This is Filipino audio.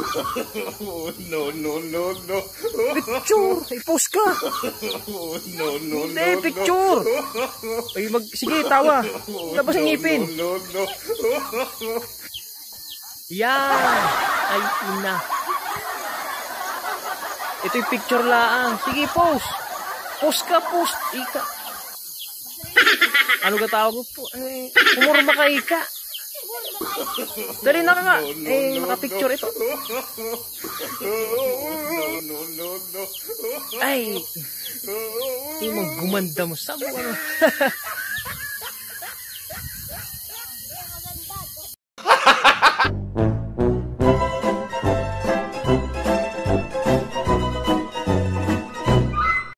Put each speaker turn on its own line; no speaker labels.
Oh, no, no, no, no.
Picture! I-post ka!
Oh, no, no,
Hindi,
no,
picture! Ay, mag... Sige, tawa. Labas ang ngipin.
No, no, no.
Yan! Ay, ina. Ito yung picture laang. Sige, post. Post ka, post. Ika. Ano ka tawag mo po? Eh, umurma ka, Ika. Dali na nga. Eh, nakapicture ito. Ay, hindi mo gumanda mo. Saan mo ano?